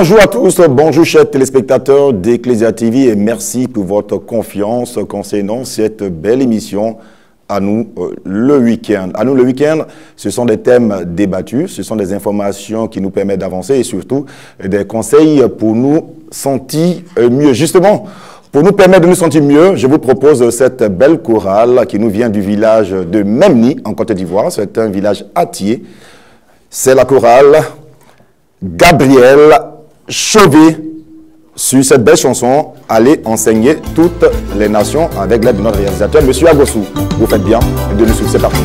Bonjour à tous, bonjour chers téléspectateurs d'Ecclesia TV et merci pour votre confiance concernant cette belle émission à nous euh, le week-end. À nous le week-end, ce sont des thèmes débattus, ce sont des informations qui nous permettent d'avancer et surtout des conseils pour nous sentir euh, mieux. Justement, pour nous permettre de nous sentir mieux, je vous propose cette belle chorale qui nous vient du village de Memni en Côte d'Ivoire. C'est un village attié. C'est la chorale Gabriel Chauvet. Sur cette belle chanson, allez enseigner toutes les nations avec l'aide de notre réalisateur, M. Agossou. Vous faites bien de nous suivre. C'est parti.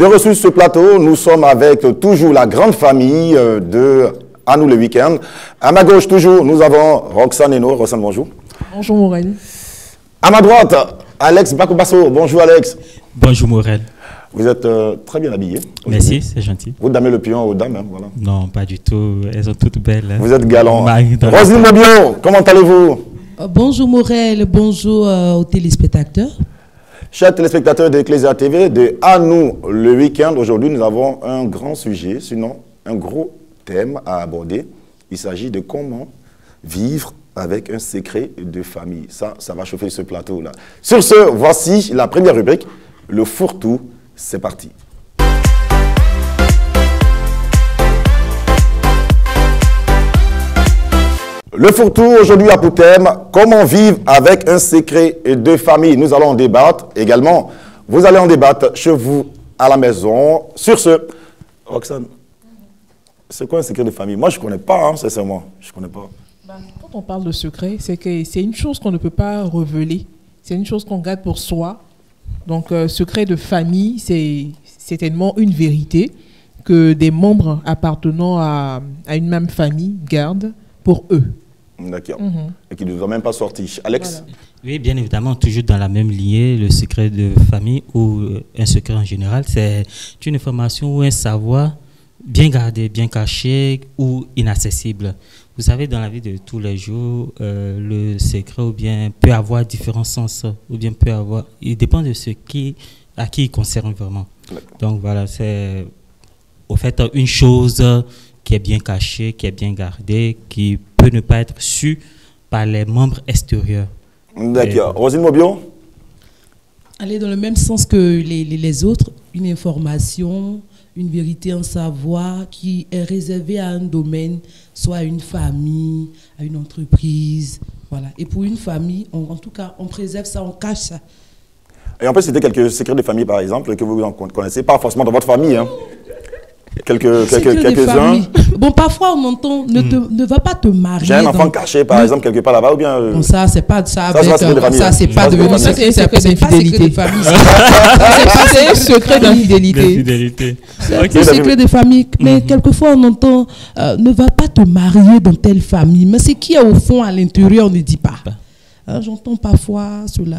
De reçu ce plateau, nous sommes avec toujours la grande famille euh, de À nous le week-end. À ma gauche, toujours, nous avons Roxane Eno. Roxane, bonjour. Bonjour Morel. À ma droite, Alex Bakobasso. Bonjour, Alex. Bonjour Morel. Vous êtes euh, très bien habillé. Merci, c'est gentil. Vous damez le pion aux dames, hein, voilà. Non, pas du tout. Elles sont toutes belles. hein. Vous êtes galant. Roselyne Mobion, comment allez-vous? Euh, Bonjour Morel, bonjour euh, aux téléspectateurs. Chers téléspectateurs d'Ecclesia TV, de À nous le week-end, aujourd'hui nous avons un grand sujet, sinon un gros thème à aborder. Il s'agit de comment vivre avec un secret de famille. Ça, ça va chauffer ce plateau-là. Sur ce, voici la première rubrique, le fourre-tout. C'est parti. Le fourre-tout aujourd'hui a pour comment vivre avec un secret de famille. Nous allons en débattre également. Vous allez en débattre chez vous à la maison. Sur ce, Roxane, c'est quoi un secret de famille? Moi, je ne connais pas, hein, sincèrement. Je ne connais pas. Bah, quand on parle de secret, c'est que c'est une chose qu'on ne peut pas révéler. C'est une chose qu'on garde pour soi. Donc, euh, secret de famille, c'est certainement une vérité que des membres appartenant à, à une même famille gardent pour eux. D'accord. Mhm. Et qui ne doit même pas sortir. Alex Voilà. Oui, bien évidemment, toujours dans la même lignée, le secret de famille ou euh, un secret en général, c'est une information ou un savoir bien gardé, bien caché ou inaccessible. Vous savez, dans la vie de tous les jours, euh, le secret ou bien peut avoir différents sens ou bien peut avoir. Il dépend de ce qui à qui il concerne vraiment. Donc voilà, c'est au fait une chose qui est bien cachée, qui est bien gardée, qui peut ne pas être su par les membres extérieurs. D'accord. Rosine Mobion Aller dans le même sens que les, les- les autres, une information, une vérité, un savoir qui est réservé à un domaine, soit à une famille, à une entreprise. Voilà. Et pour une famille, on- en tout cas, on préserve ça, on cache ça. Et on peut citer quelques secrets de famille, par exemple, que vous en connaissez, pas forcément dans votre famille. Hein. Quelques, Secret quelques, de quelques-uns. famille. Bon, parfois on entend ne, te- ne va pas te marier. J'ai un enfant dans- caché, par Ne- exemple, quelque part là-bas, ou bien. euh, Bon, ça, c'est pas ça. Ça, c'est pas secret de euh, famille, ça, hein. c'est Ça, pas c'est ça, secret. d'infidélité. C'est pas un secret d'infidélité. Fidélité. C'est un secret de famille. Mais quelquefois, on entend euh, ne va pas te marier dans telle famille. Mais ce qui est au fond, à l'intérieur, on ne dit pas. Hein, J'entends parfois cela.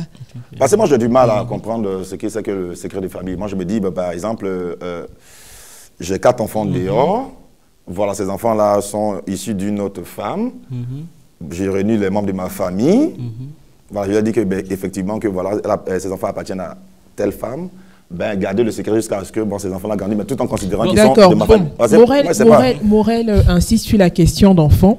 Parce que moi, j'ai du mal à comprendre euh, ce que c'est que le secret de famille. Moi, je me dis, bah, par exemple, euh, euh, j'ai quatre enfants dehors. Voilà, ces enfants-là sont issus d'une autre femme. J'ai réuni les membres de ma famille. Voilà, je lui ai dit que, ben, effectivement, que voilà, euh, ces enfants appartiennent à telle femme. Ben, garder le secret jusqu'à ce que bon, ces enfants-là grandissent, mais tout en considérant qu'ils sont de ma Bon, famille. Parce que Morel, pas- Morel, euh, insiste sur la question d'enfant.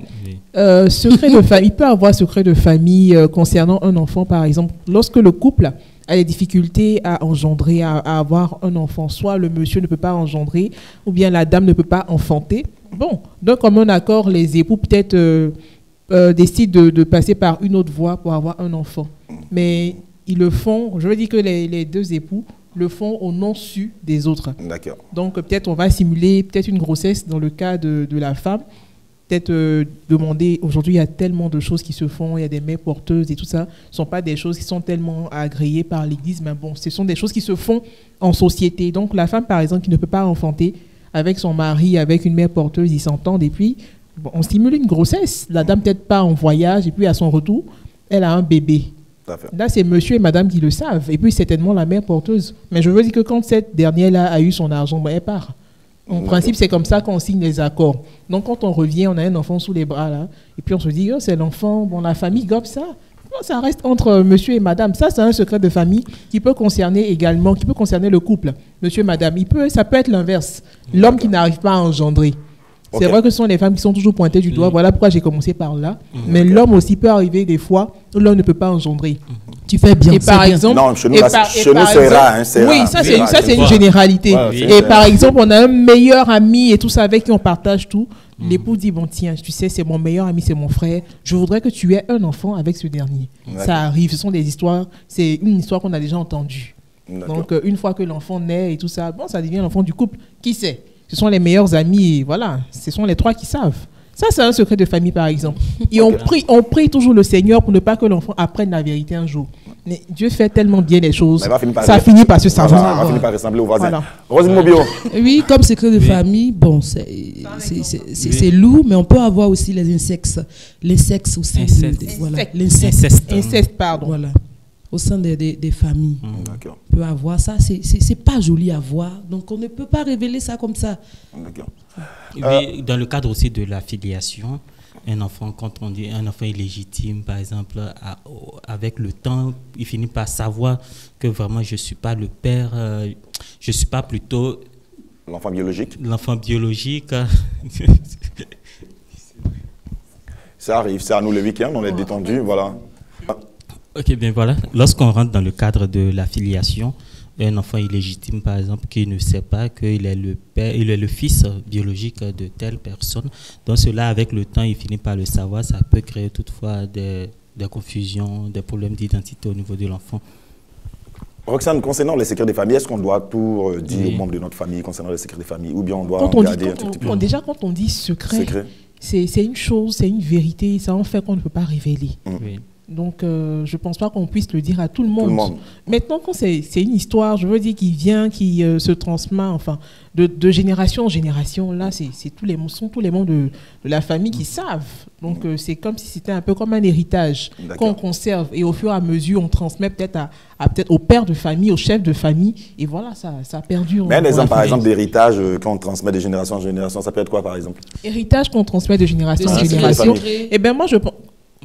Euh, secret de famille, il peut avoir secret de famille euh, concernant un enfant, par exemple, lorsque le couple a des difficultés à engendrer, à, à avoir un enfant, soit le monsieur ne peut pas engendrer, ou bien la dame ne peut pas enfanter. Bon, donc comme un accord, les époux peut-être euh, euh, décident de, de passer par une autre voie pour avoir un enfant. Mais ils le font, je veux dire que les, les deux époux le font au nom su des autres. D'accord. Donc peut-être on va simuler peut-être une grossesse dans le cas de, de la femme. Peut-être euh, demander, aujourd'hui il y a tellement de choses qui se font, il y a des mères porteuses et tout ça. Ce ne sont pas des choses qui sont tellement agréées par l'Église, mais bon, ce sont des choses qui se font en société. Donc la femme par exemple qui ne peut pas enfanter avec son mari, avec une mère porteuse, ils s'entendent et puis bon, on stimule une grossesse. La dame peut-être pas en voyage et puis à son retour, elle a un bébé. Là, c'est monsieur et madame qui le savent. Et puis, certainement la mère porteuse. Mais je veux dire que quand cette dernière-là a eu son argent, ben, elle part. En principe, c'est comme ça qu'on signe les accords. Donc, quand on revient, on a un enfant sous les bras, là. Et puis, on se dit, oh, c'est l'enfant, bon, la famille gobe ça. Ça reste entre euh, monsieur et madame. Ça, c'est un secret de famille qui peut concerner également, qui peut concerner le couple. Monsieur et madame. Il peut, ça peut être l'inverse. L'homme qui n'arrive pas à engendrer. C'est vrai que ce sont les femmes qui sont toujours pointées du doigt. Oui. Voilà pourquoi j'ai commencé par là. Mhm. Mais l'homme aussi peut arriver des fois où l'homme ne peut pas engendrer. Tu fais bien. Et par bien. exemple, Non, chez nous, c'est rare, hein, Oui, rare, ça c'est une généralité. Ouais, et par exemple, on a un meilleur ami et tout ça avec qui on partage tout. Mm. L'époux dit bon tiens, tu sais, c'est mon meilleur ami, c'est mon frère. Je voudrais que tu aies un enfant avec ce dernier. Ça arrive, ce sont des histoires. C'est une histoire qu'on a déjà entendue. Donc euh, une fois que l'enfant naît et tout ça, bon, ça devient l'enfant du couple. Qui sait? Ce sont les meilleurs amis. et voilà, ce sont les trois qui savent. Ça, c'est un secret de famille, par exemple. Et on, prie, on prie toujours le Seigneur pour ne pas que l'enfant apprenne la vérité un jour. Mais Dieu fait tellement bien les choses. Finir Ça finit par se savoir. on va finir par ressembler aux voisins. Voilà. Rosine Mobio. Oui, comme secret de famille, bon, c'est lourd, mais on peut avoir aussi les insectes. Les sexes au sein de- Inceste. de- voilà, l'insecte. Pardon. Voilà. Au sein des, des- des familles. On peut avoir ça. C'est- pas joli à voir. Donc, on ne peut pas révéler ça comme ça. Dans le cadre aussi de la filiation, un enfant, quand on dit un enfant illégitime, par exemple, à- avec le temps, il finit par savoir que vraiment je ne suis pas le père, euh, je ne suis pas plutôt L'enfant biologique. l'enfant biologique. Ça arrive, c'est à nous le week-end, on est détendu, voilà. Ok, bien voilà. Lorsqu'on rentre dans le cadre de la filiation, un enfant illégitime, par exemple, qui ne sait pas qu'il est le père, il est le fils biologique de telle personne. Donc cela, avec le temps, il finit par le savoir. Ça peut créer toutefois des, des confusions, des problèmes d'identité au niveau de l'enfant. Roxane, concernant les secrets des familles, est-ce qu'on doit tout euh, dire Oui. aux membres de notre famille concernant les secrets des familles Ou bien on doit Quand en on dit, garder un quand on- petit peu? déjà, quand on dit secret, c'est une chose, c'est une vérité, ça en fait qu'on ne peut pas révéler. Oui. Donc, euh, je ne pense pas qu'on puisse le dire à tout le Tout monde. le monde. Maintenant, quand c'est une histoire, je veux dire, qui vient, qui euh, se transmet, enfin, de, de génération en génération, là, c'est tous les, sont tous les membres de, de la famille qui savent. Donc, euh, c'est comme si c'était un peu comme un héritage qu'on conserve. Et au fur et à mesure, on transmet peut-être à, au père de famille, au chef de famille. Et voilà, ça, ça perdure. Mais exemple, par exemple, d'héritage qu'on transmet de génération en génération, ça peut être quoi, par exemple? Héritage qu'on transmet de génération De en génération. Eh bien, moi, je pense.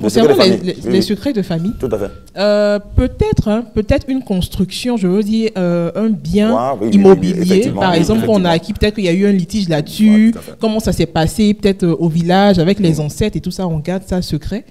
Concernant les, les- Oui, les oui. secrets de famille, Tout à fait. euh, peut-être, hein, peut-être une construction, je veux dire, euh, un bien Ouais, oui, oui, oui, immobilier, par exemple, qu'on a acquis, peut-être qu'il y a eu un litige là-dessus, Ouais, comment ça s'est passé, peut-être euh, au village, avec les ancêtres et tout ça, on garde ça secret.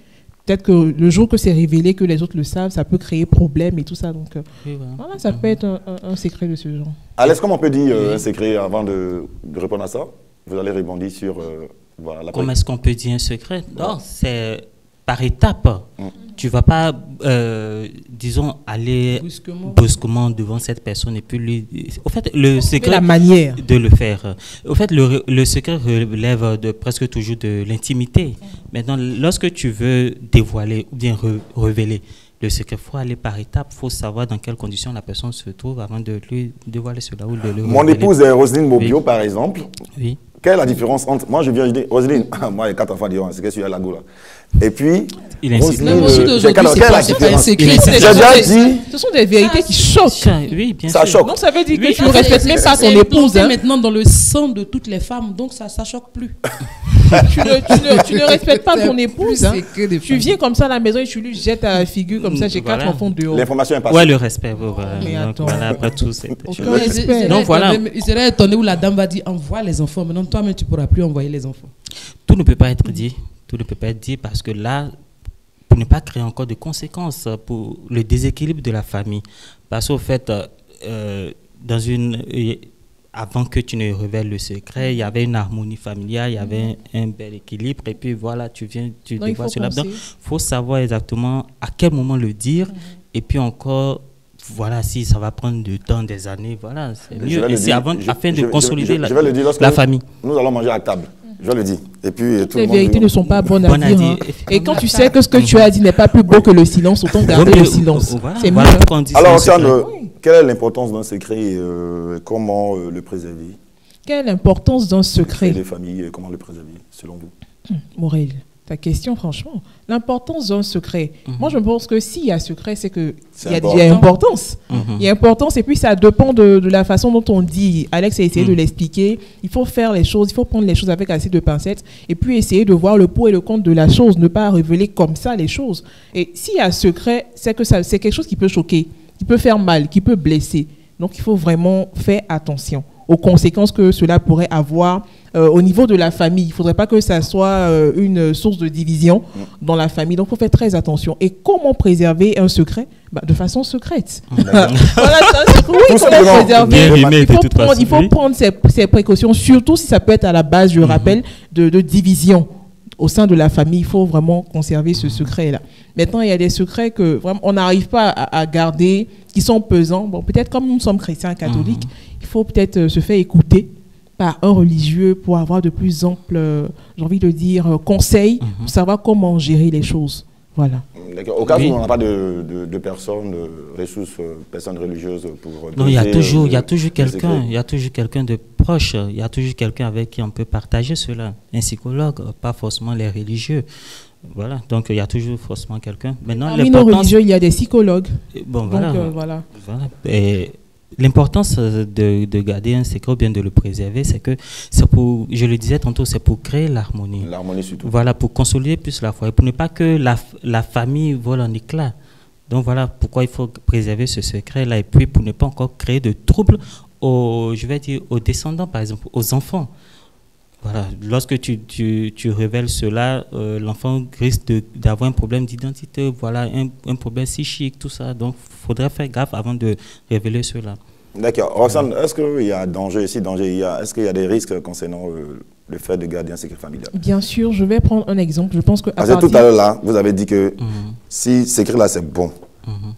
Peut-être que le jour que c'est révélé, que les autres le savent, ça peut créer problème et tout ça. Donc, euh, Oui, voilà. voilà, ça peut être un, un- un secret de ce genre. Alès, comment on peut dire euh, un secret avant de, de répondre à ça? Vous allez rebondir sur euh, voilà, la Comment est-ce qu'on peut dire un secret? Non, c'est par étapes. Mm. Tu vas pas, euh, disons, aller Brusquement. brusquement devant cette personne et puis lui. Au fait, le secret la manière. de le faire. Au fait, le, le secret relève de presque toujours de l'intimité. Maintenant, lorsque tu veux dévoiler ou bien re- révéler le secret, il faut aller par étapes. Il faut savoir dans quelles conditions la personne se trouve avant de lui dévoiler cela ou de le Mon révéler. épouse est Roselyne Mobio, Oui. par exemple. Oui. Quelle est la différence entre. Moi, je viens, je dis, Roselyne, moi, j'ai quatre enfants, c'est que je suis à la go, là. Et puis, Il insiste. Roselyne, Le euh, j'ai d'aujourd'hui, quatre- c'est pas- c'est. Il dit, Ce sont des vérités qui choquent. Oui, bien Ça sûr. choque. Donc, ça veut dire que Oui, tu ne respectes c'est- même pas c'est ton épouse. implanté hein. maintenant dans le sang de toutes les femmes, donc ça ça choque plus. tu, ne, tu ne- tu ne respectes pas ton C'est épouse. hein. Tu viens comme ça à la maison et tu lui jettes la figure comme ça, j'ai quatre Voilà. enfants dehors. l'information est passée. Ouais, le respect. voilà. Mais Donc, attends. voilà, après tout, c'est. Donc, voilà. Ils seraient étonnés où la dame va dire envoie les enfants. Maintenant, toi-même, tu ne pourras plus envoyer les enfants. Tout ne peut pas être dit. Tout ne peut pas être dit parce que là, pour ne pas créer encore de conséquences pour le déséquilibre de la famille. Parce qu'au fait, euh, euh, dans une, euh, avant que tu ne révèles le secret, il y avait une harmonie familiale, il y avait un, un bel équilibre. Et puis voilà, tu viens, tu il dévoiles cela. Donc, il faut savoir exactement à quel moment le dire. Et puis encore, voilà, si ça va prendre du temps, des années, voilà, c'est Je mieux. vais Et le c'est dire- avant, je- afin je- de je- consolider je- la, je vais le dire lorsque la famille. Nous allons manger à table. Je le dire. Et puis, euh, tout Les le monde. vérités ne sont pas bonnes à Bonne à dire. hein. Et quand tu sais que ce que tu as dit n'est pas plus beau que le silence, autant garder le silence. voilà, C'est mieux. voilà Alors, euh, quelle est l'importance d'un secret et euh, comment euh, le préserver? Quelle importance d'un Secret? Secret, des familles et comment le préserver, selon vous? Morel ta question, franchement. L'importance d'un secret. Mhm. Moi, je pense que s'il y a secret, c'est qu'il y, y a importance. Mhm. Il y a importance, et puis ça dépend de, de la façon dont on dit. Alex a essayé de Mhm. l'expliquer. Il faut faire les choses, il faut prendre les choses avec assez de pincettes, et puis essayer de voir le pour et le contre de la chose, ne pas révéler comme ça les choses. Et s'il y a secret, c'est que c'est quelque chose qui peut choquer, qui peut faire mal, qui peut blesser. Donc il faut vraiment faire attention aux conséquences que cela pourrait avoir euh, au niveau de la famille. Il ne faudrait pas que ça soit euh, une source de division dans la famille. Donc il faut faire très attention. Et comment préserver un secret? Bah, De façon secrète. voilà, c'est un secret. Oui, comment préserver? il faut, prendre, il faut prendre ses, ses précautions, surtout si ça peut être à la base, je rappelle, de, de division au sein de la famille. Il faut vraiment conserver ce secret-là. Maintenant, il y a des secrets que vraiment on n'arrive pas à, à garder, qui sont pesants. Bon, peut-être comme nous sommes chrétiens catholiques, il faut peut-être euh, se faire écouter par un religieux pour avoir de plus amples, euh, j'ai envie de dire, euh, conseils pour savoir comment gérer les choses. Voilà. D'accord. Au cas Oui. où on n'a pas de, de, de personnes, de ressources, personnes religieuses pour. Non, il y a toujours, il y a toujours quelqu'un, il y a toujours quelqu'un de proche, il y a toujours quelqu'un avec qui on peut partager cela. Un psychologue, pas forcément les religieux. Voilà, donc il y a toujours forcément quelqu'un. Maintenant, Parmi nos religieux, il y a des psychologues. bon Donc voilà, euh, voilà. voilà. Et L'importance euh, de, de garder un secret ou bien de le préserver, c'est que c'est pour, je le disais tantôt, c'est pour créer l'harmonie. L'harmonie surtout. Voilà, pour consolider plus la foi et pour ne pas que la, la famille vole en éclats. Donc voilà pourquoi il faut préserver ce secret-là et puis pour ne pas encore créer de troubles aux, je vais dire, aux descendants, par exemple, aux enfants. Voilà, lorsque tu, tu, tu révèles cela, euh, l'enfant risque d'avoir un problème d'identité, voilà, un, un problème psychique, tout ça. Donc, il faudrait faire gaffe avant de révéler cela. D'accord. Roxane, est-ce qu'il y a danger ici, danger il y a Est-ce qu'il y a des risques concernant euh, le fait de garder un secret familial? Bien sûr, je vais prendre un exemple. Je pense que à Parce que tout partir- à l'heure, là, vous avez dit que Mhm, si secret-là, c'est bon, mhm.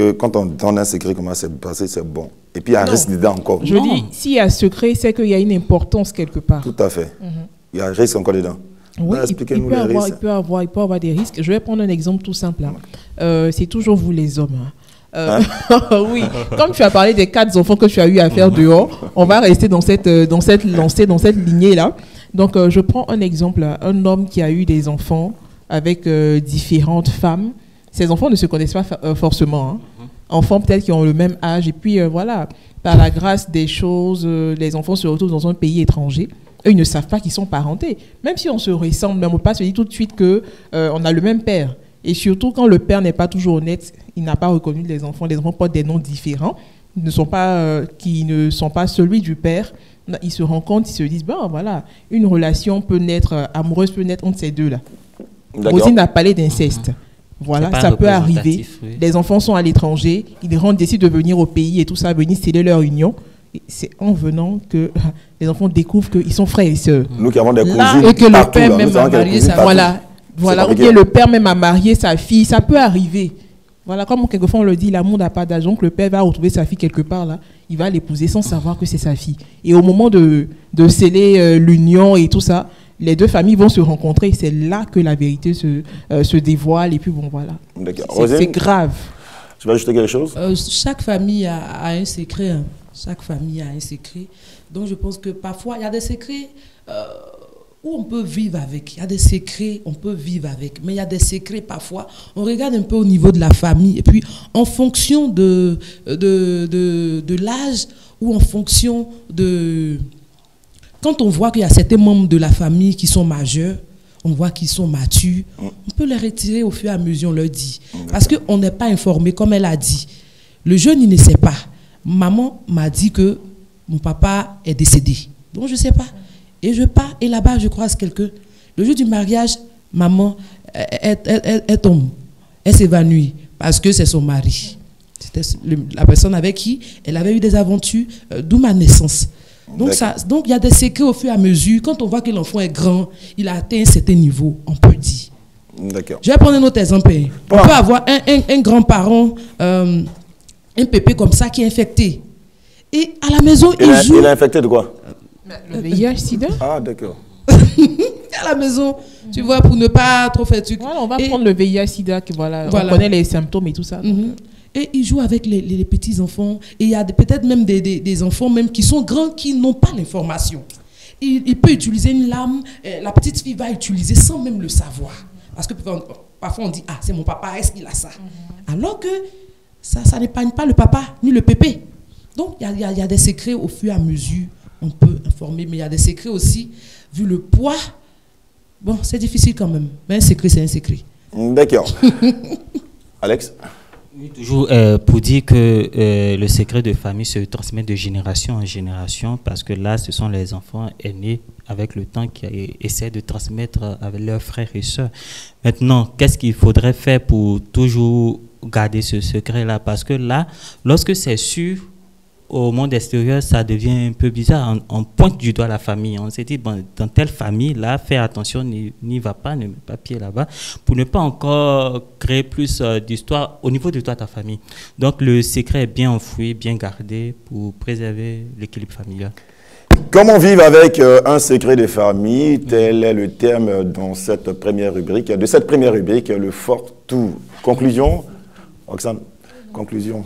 Que quand on donne un secret, comment c'est passé, c'est bon. Et puis, il y a un risque dedans encore. Je Non. dis, s'il y a secret, c'est qu'il y a une importance quelque part. Tout à fait. Mhm. Il y a un risque encore dedans. Oui, Ben, il, il Expliquez-nous peut les avoir, il, peut avoir, il peut avoir des risques. Je vais prendre un exemple tout simple. hein. Euh, c'est toujours vous les hommes. hein. Euh, oui, comme tu as parlé des quatre enfants que tu as eu à faire dehors, on va rester dans cette, euh, dans cette lancée, dans cette lignée-là. Donc, euh, je prends un exemple. hein. Un homme qui a eu des enfants avec euh, différentes femmes. Ces enfants ne se connaissent pas fa- euh, forcément. hein. Enfants peut-être qui ont le même âge. Et puis, euh, voilà, par la grâce des choses, euh, les enfants se retrouvent dans un pays étranger. Eux, ils ne savent pas qu'ils sont parentés. Même si on se ressemble, mais on ne peut pas se dire tout de suite que euh, on a le même père. Et surtout quand le père n'est pas toujours honnête, il n'a pas reconnu les enfants. Les enfants portent des noms différents, ne sont pas, qui ne sont pas celui du père. Ils se rendent compte, ils se disent, bon, voilà, une relation peut naître, amoureuse peut naître entre ces deux-là. Rosine a parlé d'inceste. Voilà, ça peut arriver. oui. Les enfants sont à l'étranger, ils rentrent, décident de venir au pays et tout ça, venir sceller leur union. C'est en venant que les enfants découvrent qu'ils sont frères et sœurs. Nous qui avons des Là, cousines et que le partout, père là, même nous avons a des marié sa-. Voilà, voilà. Ou bien le père même a marié sa fille, ça peut arriver. Voilà, comme quelquefois on le dit, l'amour n'a pas d'âge. Donc le père va retrouver sa fille quelque part là, il va l'épouser sans savoir que c'est sa fille. Et au moment de, de sceller euh, l'union et tout ça, les deux familles vont se rencontrer. C'est là que la vérité se, euh, se dévoile. Et puis bon, voilà. C'est- grave. tu vas ajouter quelque chose? Euh, chaque famille a, a un secret. hein. Chaque famille a un secret. Donc je pense que parfois, il y a des secrets euh, où on peut vivre avec. Il y a des secrets, on peut vivre avec. Mais il y a des secrets parfois. On regarde un peu au niveau de la famille. Et puis, en fonction de, de, de, de l'âge ou en fonction de... Quand on voit qu'il y a certains membres de la famille qui sont majeurs, on voit qu'ils sont matures, on peut les retirer au fur et à mesure, on leur dit. Parce qu'on n'est pas informé, comme elle a dit. Le jeune, il ne sait pas. Maman m'a dit que mon papa est décédé. Donc, je ne sais pas. Et je pars, et là-bas, je croise quelqu'un. Le jour du mariage, maman, elle, elle- elle- elle- elle tombe. Elle s'évanouit parce que c'est son mari. C'était la personne avec qui elle avait eu des aventures, euh, d'où ma naissance. Donc, ça, donc, il y a des secrets au fur et à mesure. Quand on voit que l'enfant est grand, il a atteint un certain niveau, on peut dire. D'accord. Je vais prendre un autre exemple. hein. On peut avoir un, un- un grand-parent, euh, un pépé comme ça qui est infecté. Et à la maison, Il joue. il est infecté de quoi? Le VIH, sida? Ah, d'accord. À la maison, tu vois, pour ne pas trop faire truc. Voilà, on va Et- prendre le VIH, sida, qui, voilà, Voilà. on connaît les symptômes et tout ça. Mhm. Et il joue avec les, les- les petits enfants. Et il y a peut-être même des, des- des enfants même qui sont grands qui n'ont pas l'information. il, peut utiliser une lame, euh, la petite fille va utiliser sans même le savoir. Parce que parfois on dit, ah, c'est mon papa, est-ce qu'il a ça? Mhm. Alors que ça, ça n'épargne pas le papa ni le pépé. Donc il y, y a, des secrets au fur et à mesure, on peut informer, mais il y a des secrets aussi, vu le poids. Bon, c'est difficile quand même, mais un secret, c'est un secret. D'accord. Alex? Toujours euh, pour dire que euh, le secret de famille se transmet de génération en génération parce que là, ce sont les enfants aînés avec le temps qui essaient de transmettre avec leurs frères et sœurs. Maintenant, qu'est-ce qu'il faudrait faire pour toujours garder ce secret-là? Parce que là, lorsque c'est sûr, au monde extérieur, ça devient un peu bizarre. On, pointe du doigt la famille. On s'est dit, bon, dans telle famille, là, fais attention, n'y va pas, ne mets pas pied là-bas, pour ne pas encore créer plus euh, d'histoire au niveau de toi, ta famille. Donc, le secret est bien enfoui, bien gardé pour préserver l'équilibre familial. Comment vivre avec euh, un secret de famille Tel est le terme dans cette première rubrique. De cette première rubrique, le fort tout. Conclusion? Roxane, conclusion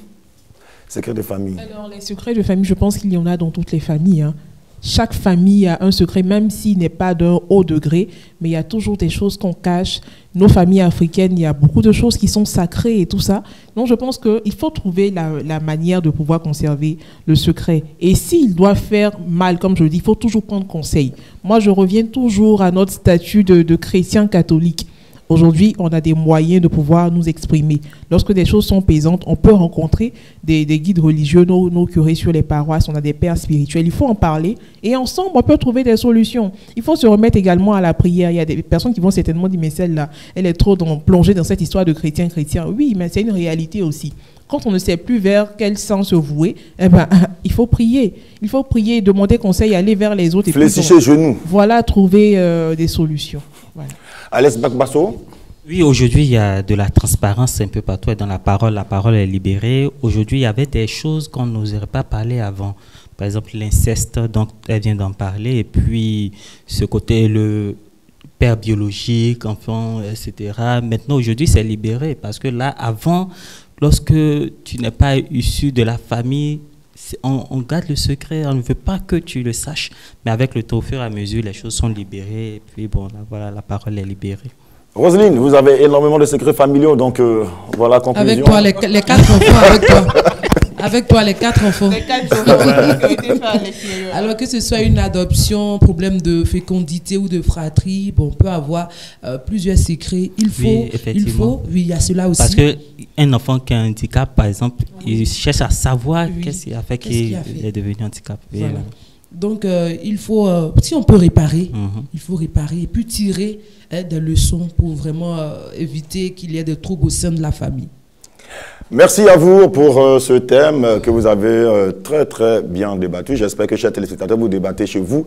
Secrets de famille. Alors, les secrets de famille, je pense qu'il y en a dans toutes les familles. Hein. Chaque famille a un secret, même s'il n'est pas d'un haut degré, mais il y a toujours des choses qu'on cache. Nos familles africaines, il y a beaucoup de choses qui sont sacrées et tout ça. Donc, je pense qu'il faut trouver la, manière de pouvoir conserver le secret. Et s'il doit faire mal, comme je le dis, il faut toujours prendre conseil. Moi, je reviens toujours à notre statut de, de chrétien catholique. Aujourd'hui, on a des moyens de pouvoir nous exprimer. Lorsque des choses sont paisantes, on peut rencontrer des, guides religieux, nos, curés sur les paroisses, on a des pères spirituels. Il faut en parler et ensemble, on peut trouver des solutions. Il faut se remettre également à la prière. Il y a des personnes qui vont certainement dire, mais celle-là, elle est trop plongée dans cette histoire de chrétien-chrétien. Oui, mais c'est une réalité aussi quand on ne sait plus vers quel sens se vouer, eh ben, il faut prier. Il faut prier, demander conseil, aller vers les autres. Fléchicher genoux. Voilà, trouver euh, des solutions. Voilà. Alès Bakbasso oui, aujourd'hui, il y a de la transparence un peu partout dans la parole. La parole est libérée. Aujourd'hui, il y avait des choses qu'on n'oserait pas parler avant. Par exemple, l'inceste, donc elle vient d'en parler. Et puis, ce côté, le père biologique, enfant, etc. Maintenant, aujourd'hui, c'est libéré. Parce que là, avant, lorsque tu n'es pas issu de la famille, on, garde le secret, on ne veut pas que tu le saches, mais avec le temps, au fur et à mesure, les choses sont libérées, et puis bon, voilà, la parole est libérée. Roselyne, vous avez énormément de secrets familiaux, donc euh, voilà, conclusion. Avec toi, les, les quatre enfants, avec toi. Avec toi, les quatre enfants. Les quatre enfants. Alors que ce soit une adoption, problème de fécondité ou de fratrie, bon, on peut avoir euh, plusieurs secrets. Il faut, il faut, oui, il y a cela aussi. Parce qu'un enfant qui a un handicap, par exemple, il cherche à savoir qu'est-ce qui a fait qu'il est devenu handicapé. Donc, euh, il faut, euh, si on peut réparer, mhm. il faut réparer et puis tirer hein, des leçons pour vraiment éviter qu'il y ait des troubles au sein de la famille. Merci à vous pour euh, ce thème que vous avez euh, très très bien débattu. J'espère que, chers téléspectateurs, vous débattez chez vous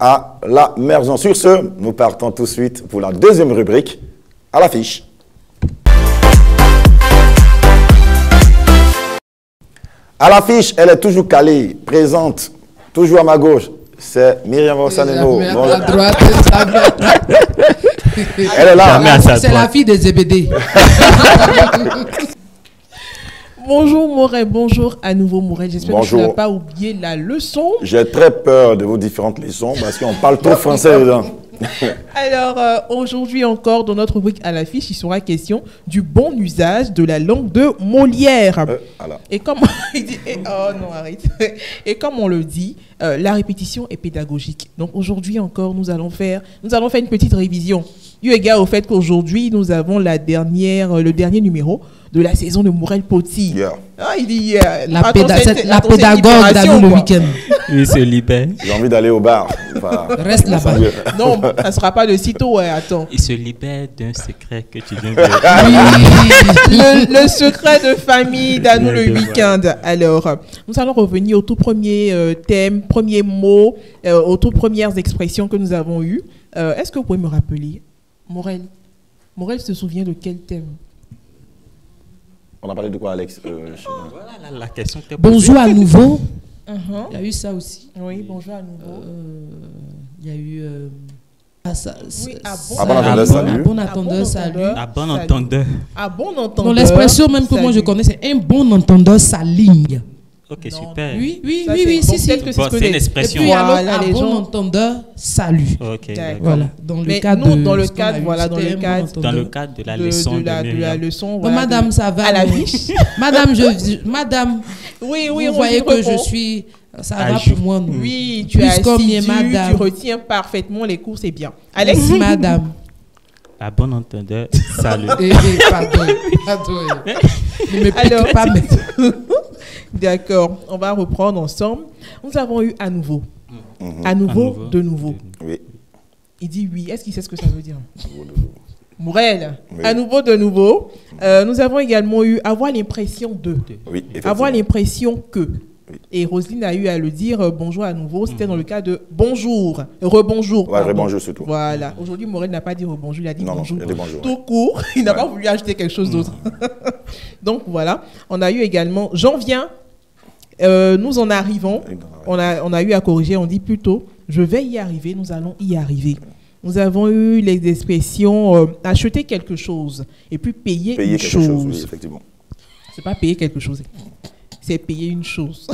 à la maison. Sur ce, nous partons tout de suite pour la deuxième rubrique, à l'affiche. À l'affiche, elle est toujours calée, présente, toujours à ma gauche. C'est Myriam Rossaneno. À droite, elle est là. C'est la fille des ZBD. Bonjour Morel, bonjour à nouveau Morel. J'espère que tu n'as pas oublié la leçon. J'ai très peur de vos différentes leçons parce qu'on parle trop français dedans. Alors, euh, aujourd'hui encore, dans notre rubrique à l'affiche, il sera question du bon usage de la langue de Molière. Euh, et comme oh non, arrête. Et comme on le dit, euh, la répétition est pédagogique. Donc aujourd'hui encore, nous allons faire, nous allons faire une petite révision. Eu égard au fait qu'aujourd'hui, nous avons la dernière, le dernier numéro de la saison de Morel Poti. Ah, il dit la, la pédagogue dans le week-end. Il se libère. J'ai envie d'aller au bar. Reste là-bas. Non, ça ne sera pas de sitôt, ouais, attends. Il se libère d'un secret que tu viens de oui. le, secret de famille d'Anou le week-end. Alors, nous allons revenir au tout premier euh, thème, premier mot, euh, aux toutes premières expressions que nous avons eues. Euh, est-ce que vous pouvez me rappeler, Morel Morel se souvient de quel thème? On a parlé de quoi, Alex euh, Voilà la, question. Bonjour à nouveau. Uh-huh. Il y a eu ça aussi. Oui, bonjour à nouveau. Euh, il y a eu. Euh, ah, ça, oui, à bon, à bon entendeur, salut. À bon entendeur, salut. À bon entendeur. À bon entendeur. l'expression même que moi je connais, c'est un bon entendeur, sa ligne. Ok, Non. super. Oui, oui, Ça, oui, c'est- oui, bon, si, si. peut-être que c'est Bon, c'est une les- Et expression. puis alors, Voilà, à les bon gens- entendeur, salut. Ok. Voilà, dans le Mais cadre nous, de dans le cadre, voilà, dans le cadre- Dans le cadre de la de, leçon de de, la, de la Myriam. leçon. Voilà, madame, de- ça va. à la fiche. Madame, je, madame, Oui, oui, vous voyez que je suis. Ça va pour moi, non? Oui, tu as tu retiens parfaitement les cours, c'est bien. Alex, madame. À bon entendeur, salut. Eh, eh, pardon, pardon. Ne me pique Alors- pas maintenant. D'accord, on va reprendre ensemble. Nous avons eu à nouveau. Mhm. À nouveau, À nouveau, de nouveau. Oui. Il dit oui. Est-ce qu'il sait ce que ça veut dire? Mourel, Oui. à nouveau, de nouveau. Euh, nous avons également eu avoir l'impression de. Oui, effectivement. Avoir l'impression que. Et Roselyne a eu à le dire euh, bonjour à nouveau. C'était dans le cas de bonjour. Rebonjour. Ouais, rebonjour surtout. Voilà. Aujourd'hui, Morel n'a pas dit rebonjour, il a dit Non, non, bonjour. il a dit bonjour, Tout ouais. court. Il n'a Ouais. pas voulu ajouter quelque chose d'autre. Donc voilà. On a eu également j'en viens. Euh, nous en arrivons. On a, on a eu à corriger. On dit plutôt je vais y arriver. Nous allons y arriver. Nous avons eu les expressions euh, acheter quelque chose et puis payer, Payer une quelque chose. chose, oui, effectivement. C'est pas payer quelque chose. C'est payer une chose.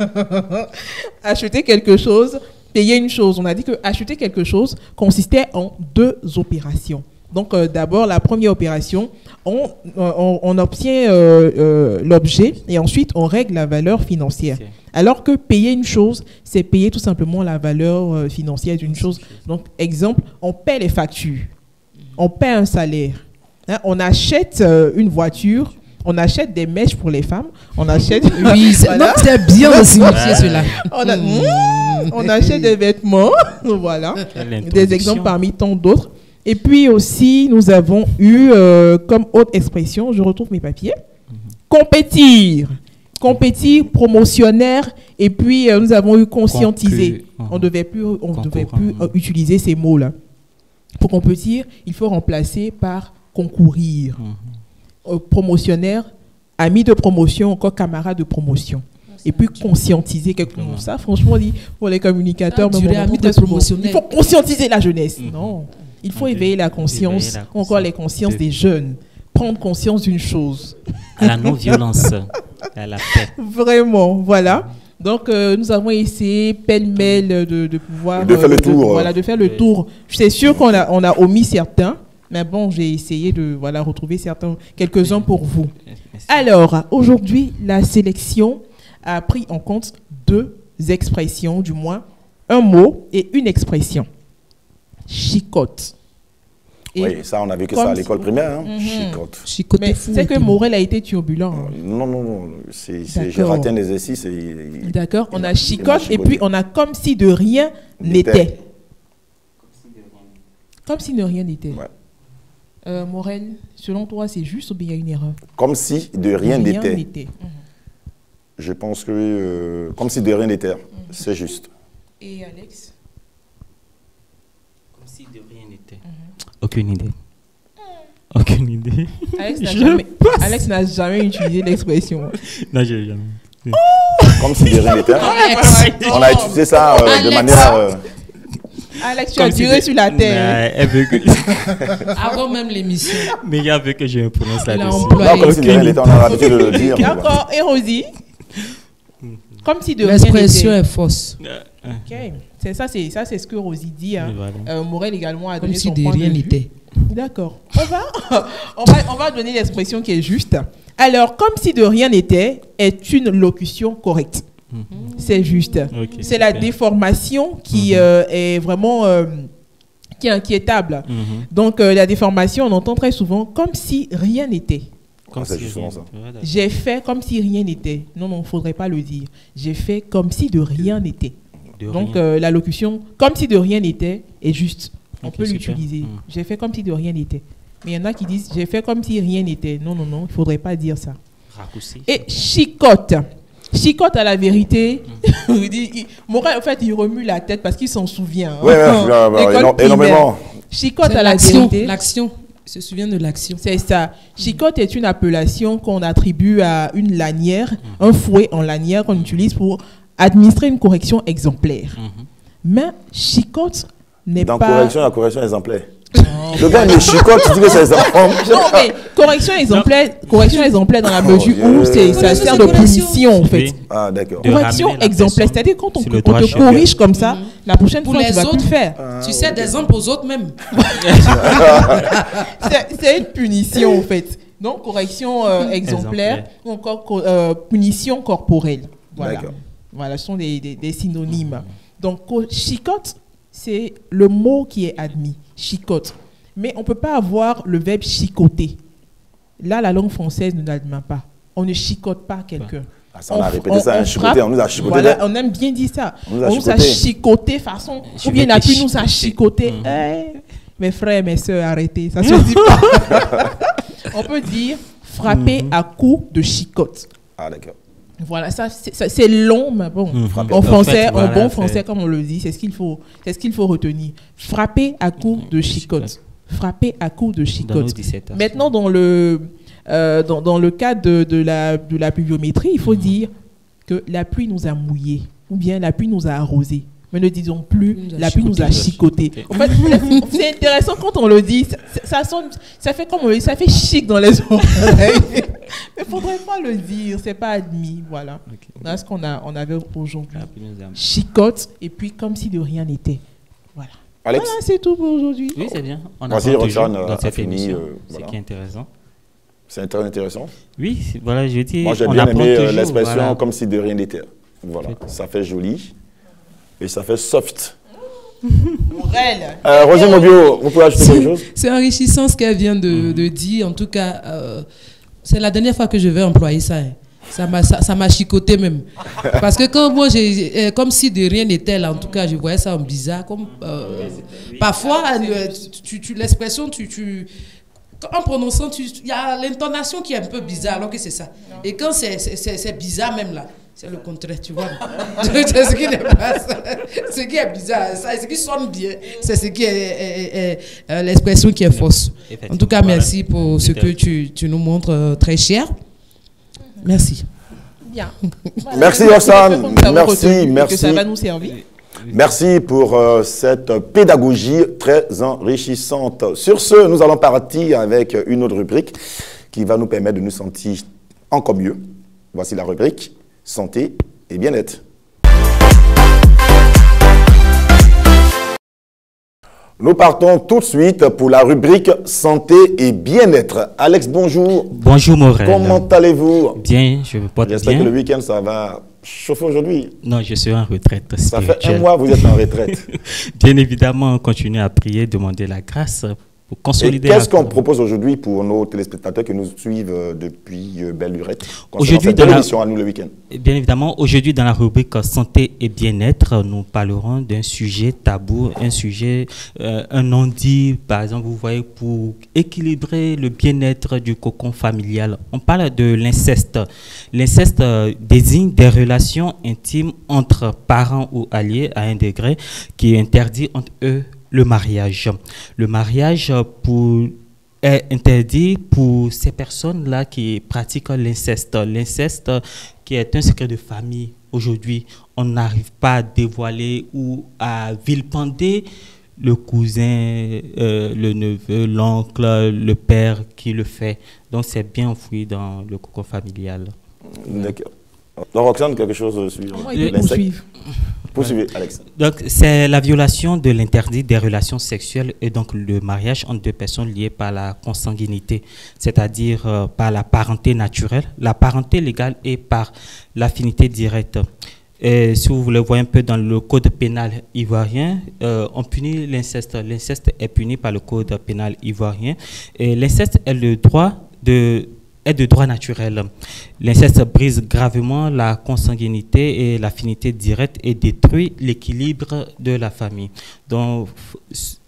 acheter quelque chose, payer une chose. On a dit que acheter quelque chose consistait en deux opérations. Donc euh, d'abord, la première opération, on, on- on obtient euh, euh, l'objet et ensuite on règle la valeur financière. Alors que payer une chose, c'est payer tout simplement la valeur euh, financière d'une chose. Donc exemple, on paie les factures, on paie un salaire, Hein, on achète euh, une voiture, on achète des mèches pour les femmes, on achète, Oui, c'est Voilà. non, c'est bien signifier cela. on, a- Mmh, on achète des vêtements, voilà, des exemples parmi tant d'autres. Et puis aussi, nous avons eu euh, comme autre expression, je retrouve mes papiers, compétir. Compétir, promotionnaire, et puis euh, nous avons eu conscientiser. On ne devait plus, on devait Concourant. plus euh, utiliser ces mots-là. Pour compétir, il faut remplacer par concourir. Mhm. Euh, promotionnaire, ami de promotion, encore camarade de promotion. Et puis conscientiser quelque chose. Mhm. Ça, franchement, dit, pour les communicateurs, Ah, même, il faut conscientiser la jeunesse. Mhm. Non, il faut éveiller la conscience, Éveiller la ou encore conscience les consciences de- des jeunes. Prendre conscience d'une chose. À la non-violence, à la paix. Vraiment, voilà. Donc, euh, nous avons essayé pêle-mêle de, de pouvoir... De faire le euh, tour. voilà, de faire le Oui. tour. C'est sûr qu'on a, on a omis certains, mais bon, j'ai essayé de voilà, retrouver certains, quelques-uns pour vous. Merci. Alors, aujourd'hui, la sélection a pris en compte deux expressions, du moins un mot et une expression. Chicotte. Et- Oui, ça, on a vu que comme ça à l'école primaire. Hein. Mhm. Chicotte. Chicoté Mais fou. c'est que. Morel a été turbulent. hein. Non, non, non. c'est- c'est- J'ai raté un exercice. D'accord On a chicotte et puis on a comme si de rien N'était. Comme si de rien n'était. Ouais. Euh, Morel, selon toi, c'est juste ou bien il y a une erreur? Comme si de rien n'était. Mhm. Je pense que euh, comme si de rien n'était. C'est juste. Et Alex Comme si de n'était. Aucune idée. Aucune idée. Alex n'a jamais, Alex n'a jamais utilisé l'expression. Non, je l'ai jamais. Comme si de rien n'était. Alex. On a utilisé ça euh, de manière. euh, Alex, tu Comme as si de- sur la terre. Ouais, elle veut que... Avant même l'émission. Mais il y avait que je prononce Il a là-dessus. employé- non, comme si de rien n'était. On a l'habitude de le dire. D'accord, et Rosie Comme si de rien L'expression est fausse. Ok, c'est ça, c'est ça, c'est ce que Rosie dit. hein. Voilà. Euh, Morel également a Comme donné si son de point rien de vue. n'était. D'accord. On va, on, va, on va donner l'expression qui est juste. Alors, comme si de rien n'était est une locution correcte. Mhm. C'est juste. C'est la déformation qui Mhm. euh, est vraiment euh, qui est inquiétable. Mhm. Donc, euh, la déformation, on entend très souvent comme si rien n'était. Comme c'est si rien ça. J'ai fait comme si rien n'était. Non, non, il ne faudrait pas le dire. J'ai fait comme si de rien n'était. De Donc, euh, la locution comme si de rien n'était est juste. On peut l'utiliser. Mm. J'ai fait comme si de rien n'était. Mais il y en a qui disent j'ai fait comme si rien n'était. Non, non, non, il ne faudrait pas dire ça. Raccourci. Et chicote. Chicote à la vérité. il- Morel, en fait, il remue la tête parce qu'il s'en souvient. Oui, hein. Primaire. énormément. Chicote à la l'action. vérité. L'action. Il se souvient de l'action. C'est ça. Chicote est une appellation qu'on attribue à une lanière, un fouet en lanière qu'on utilise pour administrer une correction exemplaire. Mhm. Mais chicote n'est Dans pas. correction, la correction exemplaire. Le gars, il chicote, tu dis que c'est ça. Non, mais correction exemplaire, correction exemplaire dans la mesure Oh, où yeah. c'est, ça sert de punition, en fait. Oui. Ah, d'accord. Correction exemplaire, c'est-à-dire quand on, te corrige comme ça, la prochaine Pour fois, tu vas plus autres, le faire. tu sais, des hommes aux autres même. C'est- C'est une punition, en fait. Donc, correction euh, exemplaire Exemplaire. ou encore co- euh, punition corporelle. Voilà. D'accord. Voilà, ce sont des, des- des synonymes. Donc, co- chicote, c'est le mot qui est admis. Chicote. Mais on ne peut pas avoir le verbe chicoter. Là, la langue française ne l'admet pas. On ne chicote pas quelqu'un. Ah, ça, on a répété ça, un chicoté, frappe. on nous a chicoté. Voilà, on aime bien dire ça. On nous a On nous a chicoté. chicoté façon. Je Ou bien la pluie nous a chicoté. Mhm. Eh, mes frères, mes soeurs, arrêtez. Ça se dit pas. on peut dire frapper à coups de chicote. Ah, d'accord. Voilà, ça c'est long, mais bon. Mhm. Frapper. En En français, fait, en voilà, bon français, comme on le dit, c'est ce qu'il faut, c'est ce qu'il faut retenir. Frapper à coups de chicote. Frapper à coups de Dans dissertations. Maintenant, dans le, euh, dans, dans le cas de, de la, de la pluviométrie, il faut dire que la pluie nous a mouillés ou bien la pluie nous a arrosés. Mais ne disons plus la pluie nous a chicoté. chicoté. En fait, c'est intéressant quand on le dit. Ça, ça sonne, ça fait comme on le dit, ça fait chic dans les oreilles. Mais faudrait pas le dire, c'est pas admis. Voilà. Ok. Voilà ce qu'on a, on avait aujourd'hui. Chicote et puis comme si de rien n'était. Voilà. Alex Voilà, c'est tout pour aujourd'hui. Oui, c'est bien. On Roxane, euh, dans a cette fini, émission, euh, ce voilà. qui est intéressant. C'est très intéressant. Oui, voilà, je dis. Moi, j'ai bien aimé euh, l'expression voilà. comme si de rien n'était. Voilà, ça fait joli et ça fait soft. Morel. Euh, Roger Mobio, vous pouvez ajouter quelque chose? C'est enrichissant ce qu'elle vient de, de dire. En tout cas, euh, c'est la dernière fois que je vais employer ça. hein. Ça m'a chicoté même. Parce que quand moi, euh, comme si de rien n'était là, en tout cas, je voyais ça en bizarre. Comme, euh, parfois, euh, tu, tu- l'expression, tu, tu, en prononçant, il y a l'intonation qui est un peu bizarre, alors que c'est ça. Et quand c'est bizarre même là, c'est le contraire, tu vois. c'est ce qui n'est pas ça. Ce qui est bizarre, ça, ce qui sonne bien, c'est ce qui est, est- est- est, euh, l'expression qui est fausse. En tout cas, merci pour ce que tu, tu nous montres euh, très cher. Merci. Bien. Merci, avons Merci, et Que merci. ça va nous servir. Merci pour euh, cette pédagogie très enrichissante. Sur ce, nous allons partir avec une autre rubrique qui va nous permettre de nous sentir encore mieux. Voici la rubrique Santé et bien-être. Nous partons tout de suite pour la rubrique Santé et bien-être. Alex, bonjour. Bonjour Morel. Comment allez-vous? Bien, je me porte J'espère que bien. le week-end, ça va chauffer aujourd'hui. Non, je suis en retraite Ça fait un spirituelle. mois que vous êtes en retraite. Bien évidemment, on continue à prier, demander la grâce pour Et consolider. qu'est-ce qu'on propose aujourd'hui pour nos téléspectateurs qui nous suivent euh, depuis euh, Belle Lurette Aujourd'hui, dans la- émission à nous le week-end? Bien évidemment, aujourd'hui, dans la rubrique santé et bien-être, nous parlerons d'un sujet tabou, un sujet, euh, un non-dit, par exemple, vous voyez, pour équilibrer le bien-être du cocon familial. On parle de l'inceste. L'inceste désigne des relations intimes entre parents ou alliés à un degré qui est interdit entre eux le mariage. Le mariage euh, pour est interdit pour ces personnes-là qui pratiquent l'inceste. L'inceste euh, qui est un secret de famille. Aujourd'hui, on n'arrive pas à dévoiler ou à vilipender le cousin, euh, le neveu, l'oncle, le père qui le fait. Donc c'est bien enfoui dans le cocon familial. D'accord. Donc, Roxane, quelque chose sur l'insecte poursuivre. Poursuivez, Alex. Donc, c'est la violation de l'interdit des relations sexuelles et donc le mariage entre deux personnes liées par la consanguinité, c'est-à-dire euh, par la parenté naturelle, la parenté légale et par l'affinité directe. Et si vous le voyez un peu dans le code pénal ivoirien, euh, on punit l'inceste. L'inceste est puni par le code pénal ivoirien. Et l'inceste est le droit de est de droit naturel. L'inceste brise gravement la consanguinité et l'affinité directe et détruit l'équilibre de la famille. Donc,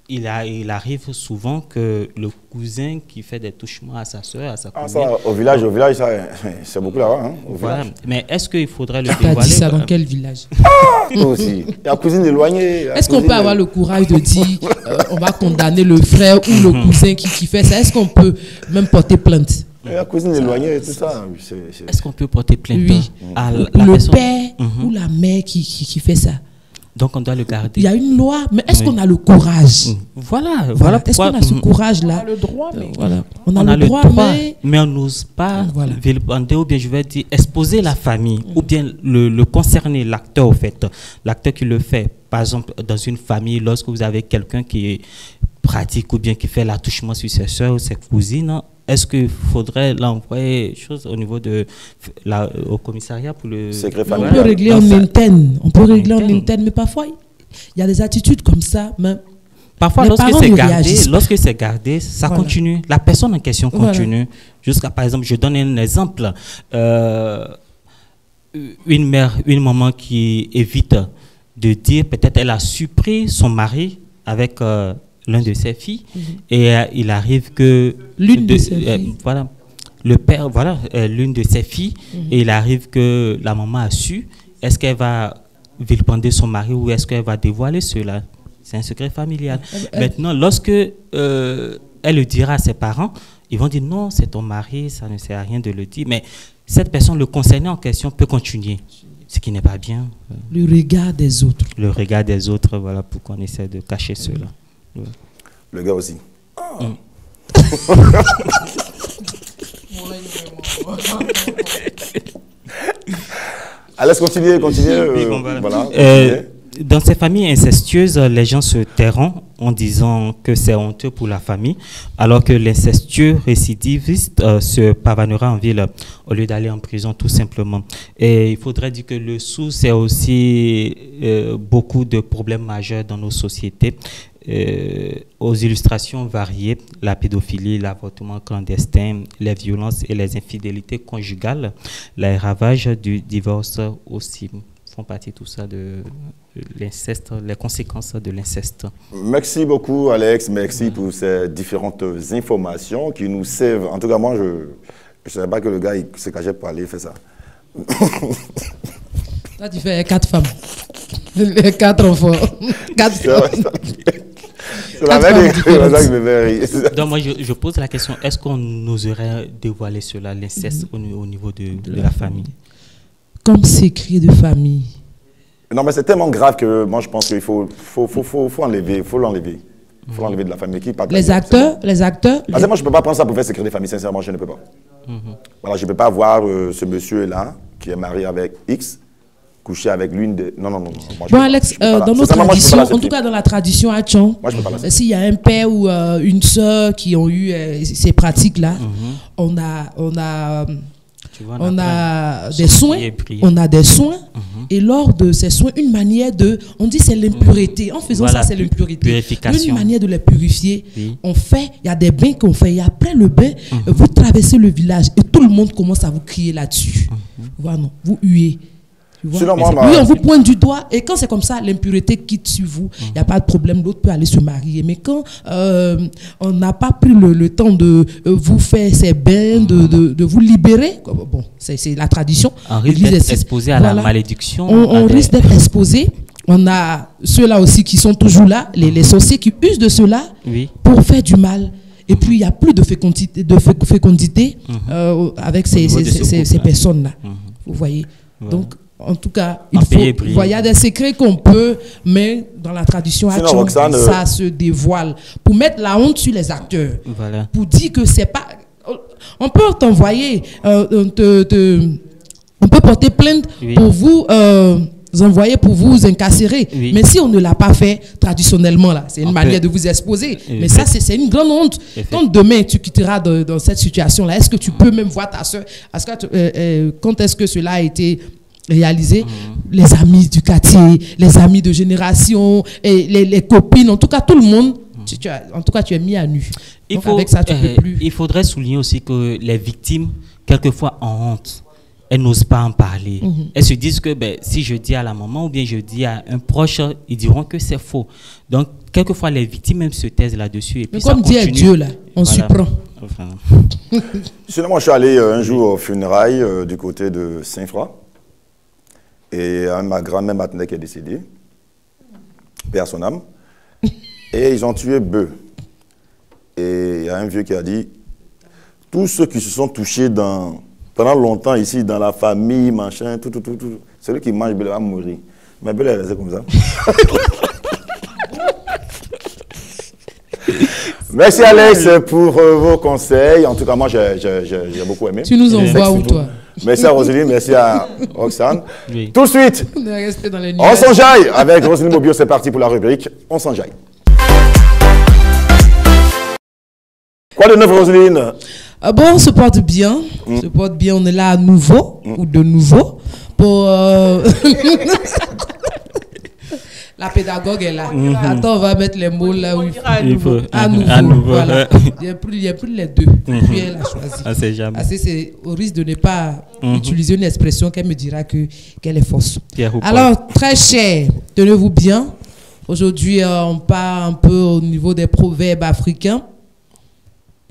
il, a- il arrive souvent que le cousin qui fait des touchements à sa soeur, à sa Ah, cousine, ça, au village, au village, ça, c'est beaucoup là-bas. Hein, au voilà. village. Mais est-ce qu'il faudrait le Tu as dévoiler dit ça dans quel village? Toi aussi. La cousine éloignée. Est-ce qu'on peut avoir le courage de dire euh, on va condamner le frère ou le cousin qui, qui fait ça? Est-ce qu'on peut même porter plainte? La cousine éloignée, tout ça. Est-ce qu'on peut porter plainte Oui. à la, le personne père Mhm. ou la mère qui, qui, qui fait ça Donc on doit le garder. Il y a une loi, mais est-ce Oui. qu'on a le courage Mm. Voilà, voilà, Voilà. Est-ce qu'on a ce mm, courage-là On a le droit, mais- Euh, Voilà. On a, le, droit, mais mais on n'ose pas Voilà. vilipender ou bien je vais dire exposer la famille ou bien le, le concerner, l'acteur au fait, l'acteur qui le fait. Par exemple, dans une famille, lorsque vous avez quelqu'un qui pratique ou bien qui fait l'attouchement sur ses soeurs ou ses cousines, est-ce qu'il faudrait l'envoyer chose au niveau de la, au commissariat pour le on peut régler en ça- interne. On peut régler en interne. interne, mais parfois, il y a des attitudes comme ça. Mais Parfois, lorsque c'est gardé, lorsque c'est gardé, ça Voilà. continue. La personne en question Voilà. continue. Jusqu'à, par exemple, je donne un exemple. Euh, une mère, une maman qui évite de dire, peut-être elle a surpris son mari avec euh, l'un de ses filles, et euh, il arrive que Mhm. L'une de ses euh, filles. voilà, le père, voilà, euh, l'une de ses filles, Mhm. et il arrive que la maman a su. Est-ce qu'elle va vilipender son mari ou est-ce qu'elle va dévoiler cela? C'est un secret familial. Maintenant, lorsque elle le dira à ses parents, ils vont dire non, c'est ton mari, ça ne sert à rien de le dire. Mais cette personne, le concernée en question, peut continuer, ce qui n'est pas bien. Le regard des autres. Le regard des autres, voilà, pour qu'on essaie de cacher cela. Le gars aussi. Allez, continuez, euh, voilà. Euh, continuez. dans ces familles incestueuses, les gens se tairont en disant que c'est honteux pour la famille, alors que l'incestueux récidiviste euh, se pavanera en ville au lieu d'aller en prison tout simplement. Et il faudrait dire que le sous, c'est aussi beaucoup de problèmes majeurs dans nos sociétés. Euh, aux illustrations variées, la pédophilie, l'avortement clandestin, les violences et les infidélités conjugales, les ravages du divorce aussi font partie tout ça de l'inceste, les conséquences de l'inceste. Merci beaucoup, Alex. Merci pour ces différentes informations qui nous servent. En tout cas, moi, je ne savais pas que le gars il se cachait pour aller faire ça. Toi, tu fais quatre femmes. Les quatre enfants. Quatre femmes. C'est la écrit, c'est. Donc moi, je, je pose la question, est-ce qu'on oserait dévoiler cela, l'inceste, au, au niveau de, de la famille? Comme secret de famille. Non, mais c'est tellement grave que moi, je pense qu'il faut, faut, faut, faut, faut enlever. faut l'enlever. Il faut l'enlever de la famille. Qui Les c'est acteurs, les acteurs. bon. Ah, c'est moi, je ne peux pas prendre ça pour faire secret des familles, sincèrement, je ne peux pas. Voilà, je ne peux pas voir euh, ce monsieur-là, qui est marié avec X, coucher avec l'une de. Non, non, non. non, moi, Bon. Alex, euh, dans nos traditions, en tout cas dans la tradition à Tchon, s'il y a un père ou euh, une sœur qui ont eu euh, ces pratiques-là, on a, on a, vois, on a des soins, on a des soins, Mhm. et lors de ces soins, une manière de, on dit c'est l'impureté. En faisant Voilà, ça, c'est purification. Une manière de les purifier. Oui. On fait, il y a des bains qu'on fait, et après le bain, Mhm. vous traversez le village et tout le monde commence à vous crier là-dessus. Mhm. Voilà, non, vous huez. Oui, on vous pointe du doigt. Et quand c'est comme ça, l'impureté quitte sur vous. Il n'y a pas de problème. L'autre peut aller se marier. Mais quand euh, on n'a pas pris le, le temps de euh, vous faire ces bains, de, de, de vous libérer, bon, c'est la tradition. On risque d'être exposé à la Voilà. malédiction. On, risque d'être exposé. On a ceux-là aussi qui sont toujours là, les, les sorciers qui usent de cela Oui. pour faire du mal. Et puis, il n'y a plus de fécondité, de fé- fécondité euh, avec ces, ces, ce ces- personnes-là. Mhm. Vous voyez? Voilà. Donc, en tout cas, il faut. Il y a des secrets qu'on peut, mais dans la tradition Hatchon, Roxane, euh, ça se dévoile. Pour mettre la honte sur les acteurs. Voilà. Pour dire que c'est pas. On peut t'envoyer, euh, te- te- on peut porter plainte Oui. pour vous euh, envoyer, pour vous incarcérer. Oui. Mais si on ne l'a pas fait traditionnellement, là, c'est une manière de vous exposer. Mais ça, c'est une grande honte. Quand demain tu quitteras de- dans cette situation-là, est-ce que tu peux même voir ta soeur Parce que euh, euh, quand est-ce que cela a été réalisé Mhm. Les amis du quartier, les amis de génération, et les, les copines, en tout cas tout le monde. tu- tu as- en tout cas, tu es mis à nu. Mhm. Il, Donc, faut, avec ça, tu euh, peux plus. il faudrait souligner aussi que les victimes, quelquefois, ont honte. Elles n'osent pas en parler. Mhm. Elles se disent que ben, si je dis à la maman ou bien je dis à un proche, ils diront que c'est faux. Donc, quelquefois, les victimes même se taisent là-dessus. Et puis Mais ça comme dit continue. Dieu, là, on Voilà. surprend. Enfin, Sinon, moi, je suis allé euh, un jour aux funérailles euh, du côté de Saint-Froid. Et euh, ma grand-mère Matenet qui est décédée, paix à son âme. Et ils ont tué Bœuf. Et il y a un vieux qui a dit tous ceux qui se sont touchés dans, pendant longtemps ici, dans la famille, machin, tout, tout, tout, tout, celui qui mange Bœuf va mourir. Ma belle, elle est comme ça. Merci Alex pour euh, vos conseils. En tout cas, moi, j'ai beaucoup aimé. Tu nous envoies où, Merci toi Merci à Roselyne, merci à Roxane. Oui. Tout de suite, On dans les s'enjaille avec Roselyne Mobio. C'est parti pour la rubrique On s'enjaille. Quoi de neuf, Roselyne? Ah bon, on se porte bien. Mm. On se porte bien. On est là à nouveau ou de nouveau pour. euh, La pédagogue est là. Attends, on va mettre les mots là où il faut. à Il nouveau. faut- À nouveau. À nouveau. Voilà. Il n'y a, plus- il y a plus les deux. Puis elle a choisi. Ah, c'est jamais. Que c'est au risque de ne pas Mhm. utiliser une expression qu'elle me dira que qu'elle est fausse. Alors, très cher, tenez-vous bien. Aujourd'hui, euh, on part un peu au niveau des proverbes africains.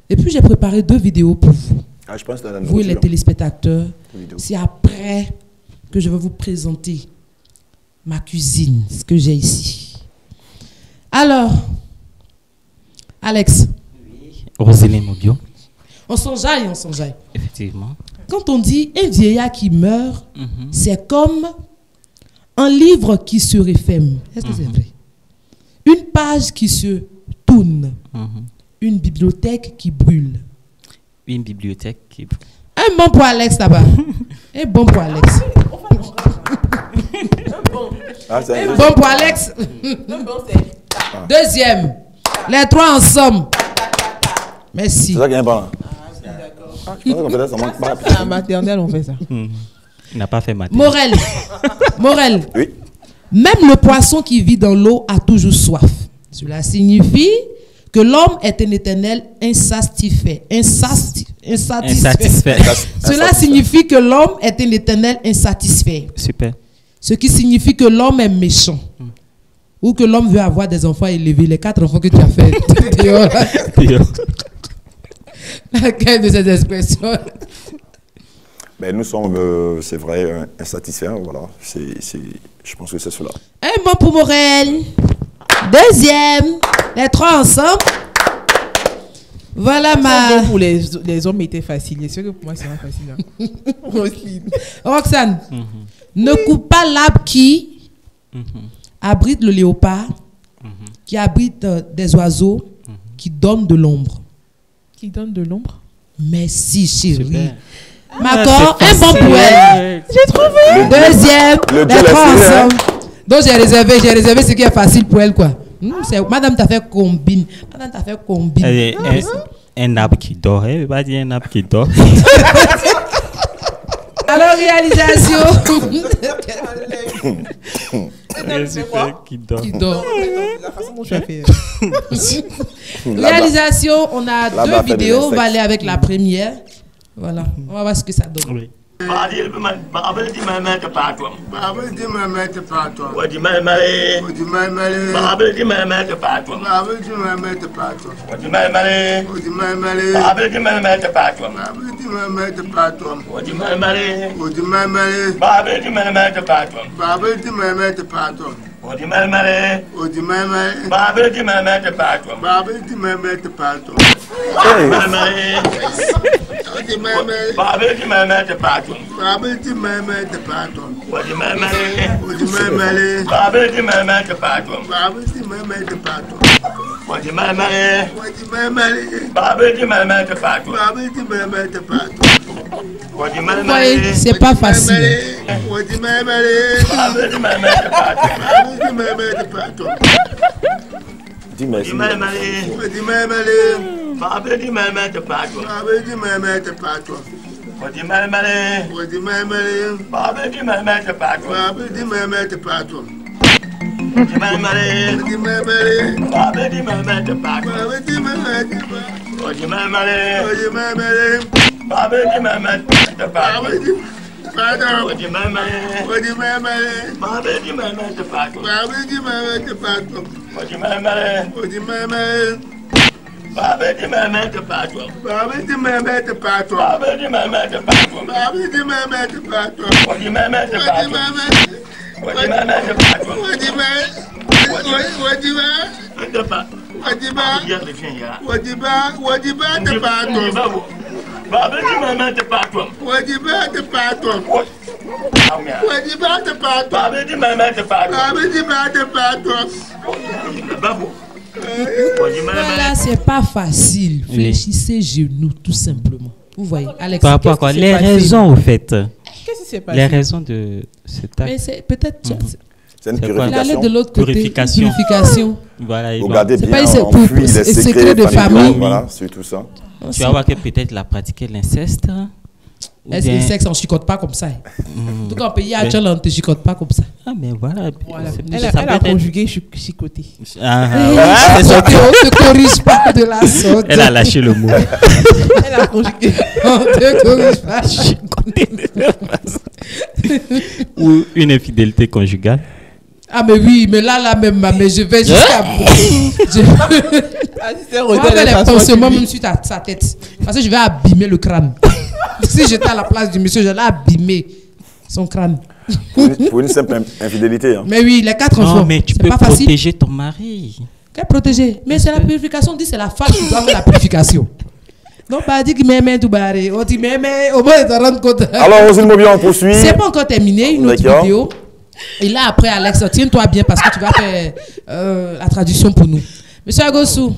Et puis, j'ai préparé deux vidéos pour vous. ah, Je pense que c'est la Vous et les téléspectateurs. Vidéo. C'est après que je vais vous présenter ma cuisine, ce que j'ai ici. Alors, Alex, Roselyne Mobio, on s'enjaille, on s'enjaille. effectivement. Quand on dit un vieillard qui meurt, Mhm. c'est comme un livre qui se referme. Est-ce que c'est vrai? Une page qui se tourne. Mhm. Une bibliothèque qui brûle. Une bibliothèque qui. Un bon pour Alex là-bas. un bon pour Alex. Ah, Un bon pour Alex. Deuxième. Les trois ensemble. Merci. c'est ça qui est important. Ah, je pensais que peut-être ça manque pas. À la maternelle, on fait ça. Mhm. Il n'a pas fait maths. Morel. Morel. Oui. Même le poisson qui vit dans l'eau a toujours soif. Cela signifie que l'homme est un éternel insatisfait. Insasti- insatisfait. Insatisfait. Cela signifie que l'homme est un éternel insatisfait. Super. Ce qui signifie que l'homme est méchant. Ou que l'homme veut avoir des enfants élevés. Les quatre enfants que tu as fait. dehors. Laquelle de ces expressions Mais nous sommes, euh, c'est vrai, euh, insatisfaits. Voilà. C'est, c'est- je pense que c'est cela. Un bon pour Morel. Deuxième. Les trois ensemble. Voilà ma. bon, pour les, les hommes était facile. C'est sûr que pour moi, c'est pas facile. hein. Roxane, Mhm. ne coupe pas l'arbre qui Mhm. abrite le léopard, Mhm. qui abrite euh, des oiseaux, qui donnent de l'ombre. Qui donne de l'ombre? Merci, chérie. D'accord, Ah, un c'est bon pour elle. Le- Deuxième, filer, hein. ensemble. Donc j'ai réservé, j'ai réservé ce qui est facile pour elle, quoi. Hmm, c'est- Madame t'a fait combine. Madame t'a fait combine. Eh, Un, un arbre qui dort. Eh, pas dire un arbre qui dort. Alors, réalisation. Super, qui dort. Qui dort. La façon dont tu as fait. Réalisation, on a deux vidéos. On va aller avec la première. Voilà, on va voir ce que ça donne. Oui. Fadil man, ma abel di mai mai ta patwam. Ma abel di mai mai ta patwam. Wadi mai mai. Wadi mai mai. Ma abel di mai mai ta patwam. Ma abel di mai mai ta patwam. Wadi mai mai. Wadi mai mai. Ma abel di mai mai ta patwam. Ma abel di mai mai ta patwam. Wadi mai mai. Wadi mai mai. Ma di. Ma abel di mai di. Ma abel di. Ti mẹ́mẹ́. Bàbá ti mẹ́mẹ́ ti pàtó. Bàbá ti mẹ́mẹ́ ti pàtó. Òdì mẹ́mẹ́ lé. Òdì mẹ́mẹ́ lé. Bàbá ti mẹ́mẹ́ ti pàtó. Bàbá ti mẹ́mẹ́ ti pàtó. Òdì mẹ́mẹ́ lé. Òdì mẹ́mẹ́ lé. Bàbá ti mẹ́mẹ́ ti pàtó. Bàbá ti mẹ́mẹ́ ti pàtó. Òdì mẹ́mẹ́ lé. C'est pas facile. Òdì di merci. Di mɛmɛli. Paɣa bɛ di mɛmɛli ti paai tɔ. Paɣa di mɛmɛli ti paai tɔ. Di mɛmɛli. O di mɛmɛli. Paɣa bɛ di mɛmɛli ti paai tɔ. Paɣa di mɛmɛli ti paai tɔ. Di mɛmɛli. Di mɛmɛli. Paɣa bɛ di mɛmɛli ti paai tɔ. Paɣa bɛ di mɛmɛli di paai tɔ. O di mɛmɛli. O di mɛmɛli. Paɣa di. Father, would you mama? Would you mama? Mama, you mama to fuck. Mama, you mama to fuck. Would you mama? Would you mama? Baba di mama ta patwa. Baba di mama ta patwa. Baba di mama ta patwa. Baba di mama ta patwa. Wadi mama ta patwa. Wadi mama ta patwa. Wadi mama. Wadi mama. Wadi mama. Wadi mama. Wadi mama ta patwa. Baba di man man patwam Odi ba te patwa. Wajiba te pato. Babe di mama te pato. Wajiba te pato. Babu. Wajiba Voilà, c'est pas facile. Oui. Fléchissez genoux, tout simplement. Vous voyez, Alex. Par rapport à quoi Les raisons, au fait. Qu'est-ce qui s'est passé Les raisons de cet Mais acte. c'est peut-être. C'est une C'est allait purification. de l'autre côté. Purification. Purification. Voilà, il Vous gardez C'est bien, pas- on pour- fuit les c'est- secrets, secret de famille. Voilà, c'est tout ça. Tu vas voir que peut-être il a pratiqué l'inceste. ou Est-ce que le sexe, on chicote pas comme ça. En tout cas, en pays Mais- actuel, on ne te chicote pas comme ça. Ah, mais voilà. Voilà. Elle, a, ça elle a être- conjugué chi- chicoté. Ah, ah, ouais, ne te corrige pas de la sorte. Elle a lâché le mot. Elle a conjugué. On te corrige pas. Ou une infidélité conjugale. Ah, mais oui, mais là, là même, mais je vais jusqu'à. je Ah, les lui. même sur ta, sa tête. Parce que je vais abîmer le crâne. si j'étais à la place du monsieur, j'allais abîmer son crâne. Pour une, pour une simple in- infidélité. hein. Mais oui, les quatre Non, enfants. mais tu C'est peux pas facile. protéger ton mari. Quelle protéger? Mais c'est la purification, on dit c'est la femme qui doit faire la purification. Donc, pas dire que mais tout barré. On dit mais mais au moins, te rendre compte. Alors, Rosine Mobian, on poursuit. C'est pas encore terminé, une autre vidéo. Et là, après, Alex, tiens-toi bien parce que tu vas faire euh, la traduction pour nous. Monsieur Agossou,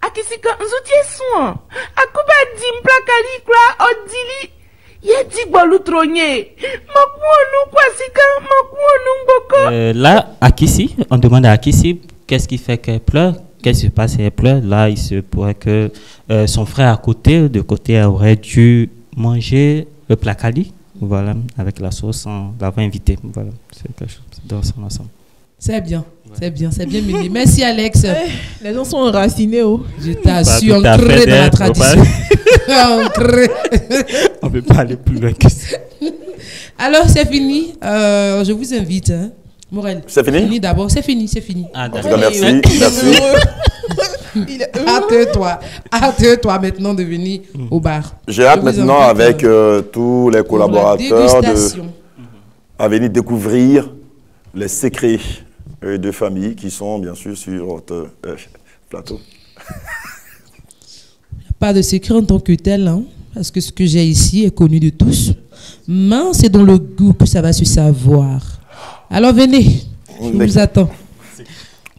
akisika nzutie soin akuba dimpla kalikla odili ye digbolu tronye mokuonu kwasika mokuonu ngboko Euh, là, Akissi, on demande à Akissi qu'est-ce qui fait qu'elle pleure, qu'est-ce qui se passe si elle pleure? Là, il se pourrait que euh, son frère à côté, de côté, aurait dû manger le placali, voilà, avec la sauce, en l'avant invité. Voilà, c'est quelque chose dans son ensemble. c'est bien, c'est bien, c'est bien mené. Merci Alex. Les gens sont enracinés. Oh. Je t'assure, tout à ancré fait dans la tradition. On ne peut pas aller plus loin que ça. Alors, c'est fini. Euh, je vous invite. Hein. Morel. C'est fini? d'abord. C'est fini, c'est fini. Ah, En tout d'accord. cas, merci. Merci. Hâte-toi. Hâte-toi maintenant de venir au bar. J'ai hâte maintenant avec euh, tous les collaborateurs de, à venir découvrir les secrets de famille qui sont bien sûr sur votre euh, plateau. Pas de secret en tant que tel, hein, parce que ce que j'ai ici est connu de tous. Mais c'est dans le goût que ça va se savoir. Alors venez, je vous attends.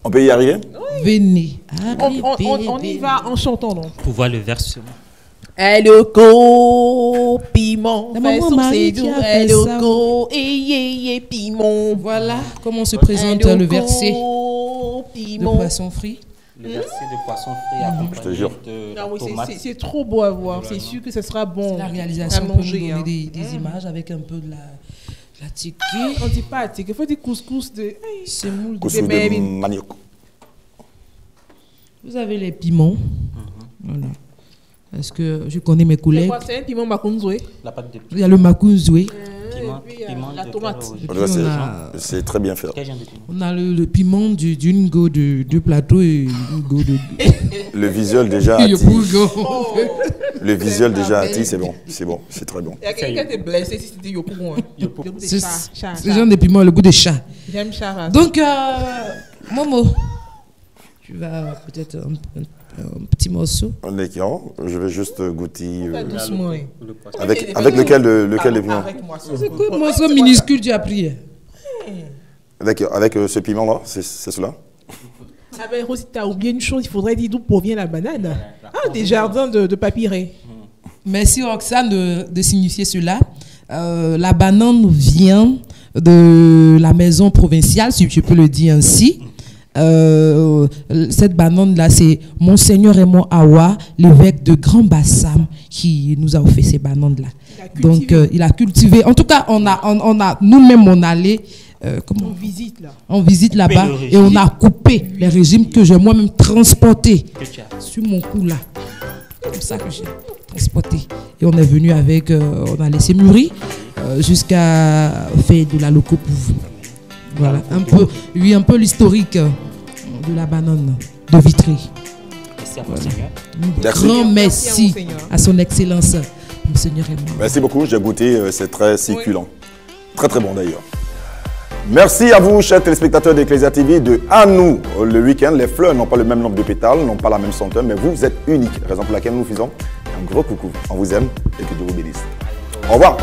On peut y arriver? Venez. On, on- on- on y va en chantant, non Pour voir le versement. Elle est go piment, La fait Elle est go et et piment. Voilà comment se présente est le verset de piment. poisson frit. Le verset de poisson frit accompagné Je te jure. de oui, c'est- tomates. c'est- c'est trop beau à voir. C'est sûr que ce sera bon. La réalisation à peut nous manger. donner hein. des, des images avec un peu de la, la ticket. On dit pas attique, il faut des couscous de. C'est moule de- de manioc. Vous avez les piments. Voilà. Est-ce que je connais mes C'est collègues? quoi C'est un piment makunzoué. La pâte de Il y a le makunzoué. piment. et puis, euh, piment la de tomate. c'est- très bien fait. De piment? on a le, le piment du, d'une go de, de plateau et une go de. Le visuel déjà Et le visuel déjà attire, c'est bon. C'est bon, c'est très bon. Il y a quelqu'un qui était blessé si c'était Yopougon. hein. C'est genre de piment, le goût des chats. J'aime chat. hein. Donc, euh, Momo, tu vas peut-être un, un petit morceau. D'accord, je vais juste goûter. euh, doucement. hein? Le poisson. avec, avec lequel, de- lequel de piment Avec. C'est quoi morceau minuscule tu as pris avec euh, ce piment-là, c'est c'est cela Ah ben, Rosy, t'as oublié une chose, il faudrait dire d'où provient la banane. Ah, des jardins de, de papyré. Merci Roxane de, de signifier cela. Euh, la banane vient de la maison provinciale, si je peux le dire ainsi. Euh, cette banane-là, c'est Monseigneur Raymond Awa, l'évêque de Grand Bassam, qui nous a offert ces bananes-là. Donc, euh, il a cultivé. En tout cas, on a, on, on a nous-mêmes, on allait, euh, comment On visite là. on visite là-bas et on a coupé les régimes que j'ai moi-même as. sur mon cou là. Comme ça que j'ai transporté. Et on est venu avec, euh, on a laissé mûrir euh, jusqu'à faire de la loco pour vous. Voilà, un peu, oui, un peu l'historique euh, de la banane de Vitry. Merci à Merci. grand Merci à merci Monseigneur. à son excellence, Monseigneur Raymond. Merci beaucoup, j'ai goûté, euh, c'est très succulent. Très très bon d'ailleurs. Merci à vous, chers téléspectateurs d'Ecclesia TV, de À nous le week-end. Les fleurs n'ont pas le même nombre de pétales, n'ont pas la même senteur, mais vous, êtes unique. Raison pour laquelle nous vous faisons un gros coucou. On vous aime et que Dieu vous bénisse. Au revoir.